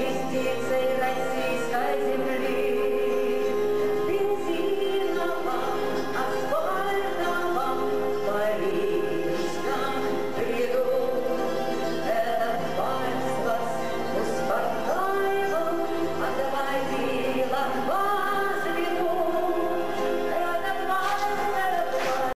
Just can't